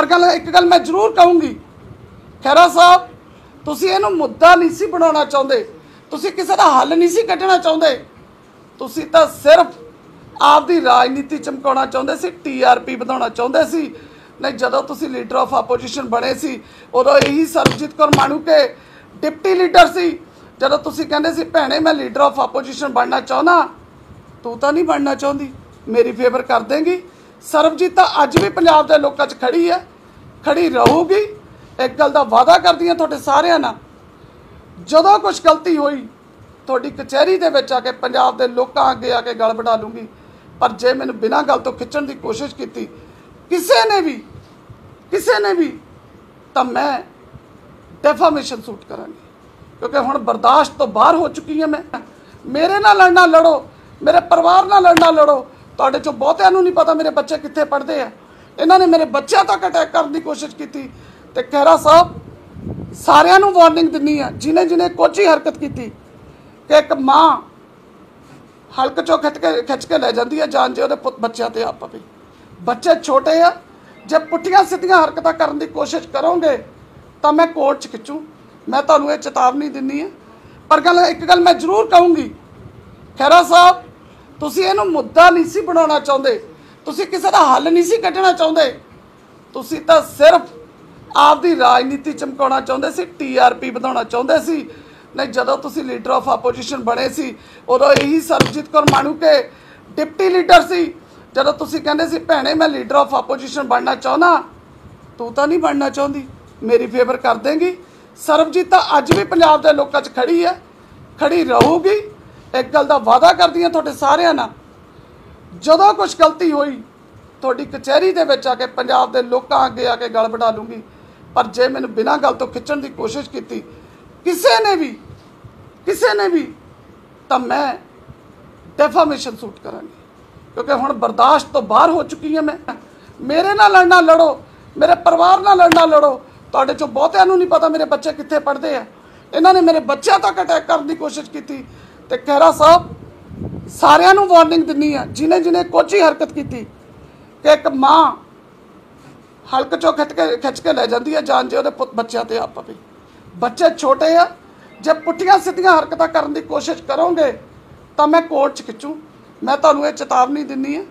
ਪਰ ਗੱਲ, ਇੱਕ ਗੱਲ ਮੈਂ ਜ਼ਰੂਰ ਕਹੂੰਗੀ। ਖੈਰਾ ਸਾਹਿਬ, ਤੁਸੀਂ ਇਹਨੂੰ ਮੁੱਦਾ ਨਹੀਂ ਸੀ ਬਣਾਉਣਾ ਚਾਹੁੰਦੇ। ਤੁਸੀਂ ਕਿਸੇ ਦਾ ਹੱਲ ਨਹੀਂ ਸੀ ਕੱਢਣਾ ਚਾਹੁੰਦੇ। ਤੁਸੀਂ ਤਾਂ ਸਿਰਫ ਆਪਦੀ ਰਾਜਨੀਤੀ ਚਮਕਾਉਣਾ ਚਾਹੁੰਦੇ ਸੀ ਟੀਆਰਪੀ ਵਧਾਉਣਾ ਚਾਹੁੰਦੇ ਸੀ। ਨਹੀਂ, ਜਦੋਂ ਤੁਸੀਂ ਲੀਡਰ ਆਫ ਆਪੋਜੀਸ਼ਨ ਬਣੇ ਸੀ, ਉਦੋਂ ਇਹੀ ਸਰਬਜੀਤ ਕੌਰ ਮਾਣੂਕੇ ਡਿਪਟੀ ਲੀਡਰ ਸੀ। ਜਦੋਂ ਤੁਸੀਂ ਕਹਿੰਦੇ ਸੀ, ਭੈਣੇ, ਮੈਂ ਲੀਡਰ ਆਫ ਆਪੋਜੀਸ਼ਨ ਬਣਨਾ ਚਾਹੁੰਦਾ, ਤੂੰ ਤਾਂ ਨਹੀਂ ਬਣਨਾ ਚਾਹੁੰਦੀ। ਮੇਰੀ ਫੇਵਰ ਕਰ ਦੇਂਗੀ। ਸਰਬਜੀਤ ਤਾਂ ਅੱਜ ਵੀ ਪੰਜਾਬ ਦੇ ਲੋਕਾਂ 'ਚ ਖੜੀ ਹੈ, ਖੜੀ ਰਹੂਗੀ। ਇੱਕ ਗੱਲ ਦਾ ਵਾਅਦਾ ਕਰਦੀ ਹਾਂ ਤੁਹਾਡੇ ਸਾਰਿਆਂ ਨਾਲ। ਜਦੋਂ ਕੁਝ ਗਲਤੀ ਹੋਈ, ਤੁਹਾਡੀ ਕਚਹਿਰੀ ਦੇ ਵਿੱਚ ਆ ਕੇ ਪੰਜਾਬ ਦੇ ਲੋਕਾਂ ਅੱਗੇ ਆ ਕੇ ਗਲ ਵਢਾ ਲੂੰਗੀ। ਪਰ ਜੇ ਮੈਨੂੰ ਬਿਨਾਂ ਗੱਲ ਤੋਂ ਖਿੱਚਣ ਦੀ ਕੋਸ਼ਿਸ਼ ਕੀਤੀ, ਕਿਸੇ ਨੇ ਵੀ, ਕਿਸੇ ਨੇ ਵੀ, ਤਾਂ ਮੈਂ ਡੈਫਾਮੇਸ਼ਨ ਸੂਟ ਕਰਾਂਗੀ। ਕਿਉਂਕਿ ਹੁਣ ਬਰਦਾਸ਼ਤ ਤੋਂ ਬਾਹਰ ਹੋ ਚੁੱਕੀ ਹਾਂ ਮੈਂ। ਮੇਰੇ ਨਾਲ ਲੜਨਾ ਲੜੋ, ਮੇਰੇ ਪਰਿਵਾਰ ਨਾਲ ਲੜਨਾ ਲੜੋ ਤੁਹਾਡੇ ਚੋਂ ਬਹੁਤਿਆਂ ਨੂੰ ਨਹੀਂ ਪਤਾ ਮੇਰੇ ਬੱਚੇ ਕਿੱਥੇ ਪੜ੍ਹਦੇ ਆ। ਇਹਨਾਂ ਨੇ ਮੇਰੇ ਬੱਚਿਆਂ ਤੱਕ ਅਟੈਕ ਕਰਨ ਦੀ ਕੋਸ਼ਿਸ਼ ਕੀਤੀ। ਤੇ ਖਹਿਰਾ ਸਾਹਿਬ, ਸਾਰਿਆਂ ਨੂੰ ਵਾਰਨਿੰਗ ਦਿੰਨੀ ਆ, ਜਿਨੇ ਜਿਨੇ ਕੁਝ ਹੀ ਹਰਕਤ ਕੀਤੀ, ਕਿ ਇੱਕ ਮਾਂ ਹਲਕ ਚੋਂ ਖਿੱਚ ਕੇ ਖਿੱਚ ਕੇ ਲੈ ਜਾਂਦੀ ਹੈ ਜਾਨ ਜੇ ਉਹਦੇ ਪੁੱਤ ਬੱਚਿਆਂ ਤੇ ਆਪ ਵੀ ਬੱਚੇ ਛੋਟੇ ਆ, ਜੇ ਪੁੱਠੀਆਂ ਸਿੱਧੀਆਂ ਹਰਕਤਾਂ ਕਰਨ ਦੀ ਕੋਸ਼ਿਸ਼ ਕਰੋਗੇ, ਤਾਂ ਮੈਂ ਕੋਰਟ 'ਚ ਖਿੱਚੂ। ਮੈਂ ਤੁਹਾਨੂੰ ਇਹ ਚੇਤਾਵਨੀ ਦਿੰਨੀ ਆ। ਪਰ ਗੱਲ, ਇੱਕ ਗੱਲ ਮੈਂ ਜ਼ਰੂਰ ਕਹੂੰਗੀ, ਖਹਿਰਾ ਸਾਹਿਬ ਤੁਸੀਂ ਇਹਨੂੰ ਮੁੱਦਾ ਨਹੀਂ ਸੀ ਬਣਾਉਣਾ ਚਾਹੁੰਦੇ। ਤੁਸੀਂ ਕਿਸੇ ਦਾ ਹੱਲ ਨਹੀਂ ਸੀ ਕੱਢਣਾ ਚਾਹੁੰਦੇ। ਤੁਸੀਂ ਤਾਂ ਸਿਰਫ ਆਪਦੀ ਰਾਜਨੀਤੀ ਚਮਕਾਉਣਾ ਚਾਹੁੰਦੇ ਸੀ ਟੀਆਰਪੀ ਵਧਾਉਣਾ ਚਾਹੁੰਦੇ ਸੀ। ਨਹੀਂ, ਜਦੋਂ ਤੁਸੀਂ ਲੀਡਰ ਆਫ ਆਪੋਜੀਸ਼ਨ ਬਣੇ ਸੀ, ਉਦੋਂ ਇਹੀ ਸਰਬਜੀਤ ਕੌਰ ਮਾਣੂਕੇ ਡਿਪਟੀ ਲੀਡਰ ਸੀ। ਜਦੋਂ ਤੁਸੀਂ ਕਹਿੰਦੇ ਸੀ, ਭੈਣੇ, ਮੈਂ ਲੀਡਰ ਆਫ ਆਪੋਜੀਸ਼ਨ ਬਣਨਾ ਚਾਹੁੰਦਾ, ਤੂੰ ਤਾਂ ਨਹੀਂ ਬਣਨਾ ਚਾਹੁੰਦੀ। ਮੇਰੀ ਫੇਵਰ ਕਰ ਦੇਂਗੀ। ਸਰਬਜੀਤ ਤਾਂ ਅੱਜ ਵੀ ਪੰਜਾਬ ਦੇ ਲੋਕਾਂ 'ਚ ਖੜੀ ਹੈ। ਖੜੀ ਰਹੂਗੀ। ਇੱਕ ਗੱਲ ਦਾ ਵਾਅਦਾ ਕਰਦੀ ਹਾਂ ਤੁਹਾਡੇ ਸਾਰਿਆਂ ਨਾਲ। ਜਦੋਂ ਕੁਝ ਗਲਤੀ ਹੋਈ, ਤੁਹਾਡੀ ਕਚਹਿਰੀ ਦੇ ਵਿੱਚ ਆ ਕੇ ਪੰਜਾਬ ਦੇ ਲੋਕਾਂ ਅੱਗੇ ਆ ਕੇ ਗਲ ਵਢਾ ਲੂੰਗੀ। ਪਰ ਜੇ ਮੈਨੂੰ ਬਿਨਾਂ ਗੱਲ ਤੋਂ ਖਿੱਚਣ ਦੀ ਕੋਸ਼ਿਸ਼ ਕੀਤੀ, ਕਿਸੇ ਨੇ ਵੀ, ਕਿਸੇ ਨੇ ਵੀ, ਤਾਂ ਮੈਂ ਡੈਫਾਮੇਸ਼ਨ ਸੂਟ ਕਰਾਂਗੀ। ਕਿਉਂਕਿ ਹੁਣ ਬਰਦਾਸ਼ਤ ਤੋਂ ਬਾਹਰ ਹੋ ਚੁੱਕੀ ਹਾਂ ਮੈਂ। ਮੇਰੇ ਨਾਲ ਲੜਨਾ ਲੜੋ, ਮੇਰੇ ਪਰਿਵਾਰ ਨਾਲ ਲੜਨਾ ਲੜੋ। ਤੁਹਾਡੇ ਚੋਂ ਬਹੁਤਿਆਂ ਨੂੰ ਨਹੀਂ ਪਤਾ ਮੇਰੇ ਬੱਚੇ ਕਿੱਥੇ ਪੜ੍ਹਦੇ ਆ। ਇਹਨਾਂ ਨੇ ਮੇਰੇ ਬੱਚਿਆਂ ਤੱਕ ਅਟੈਕ ਕਰਨ ਦੀ ਕੋਸ਼ਿਸ਼ ਕੀਤੀ। ਤੇ ਖਹਿਰਾ ਸਾਹਿਬ, ਸਾਰਿਆਂ ਨੂੰ ਵਾਰਨਿੰਗ ਦਿੰਨੀ ਆ, ਜਿਨੇ ਜਿਨੇ ਕੁਝ ਹੀ ਹਰਕਤ ਕੀਤੀ, ਕਿ ਇੱਕ ਮਾਂ ਹਲਕ ਚੋਂ ਖਿੱਚ ਕੇ ਖਿੱਚ ਕੇ ਲੈ ਜਾਂਦੀ ਹੈ ਜਾਨ ਜੇ ਉਹਦੇ ਪੁੱਤ ਬੱਚਿਆਂ ਤੇ ਆ ਪਵੇ ਬੱਚੇ ਛੋਟੇ ਆ, ਜੇ ਪੁੱਠੀਆਂ ਸਿੱਧੀਆਂ ਹਰਕਤਾਂ ਕਰਨ ਦੀ ਕੋਸ਼ਿਸ਼ ਕਰੋਗੇ, ਤਾਂ ਮੈਂ ਕੋਰਟ 'ਚ ਖਿੱਚੂ। ਮੈਂ ਤੁਹਾਨੂੰ ਇਹ ਚੇਤਾਵਨੀ ਦਿੰਨੀ ਆ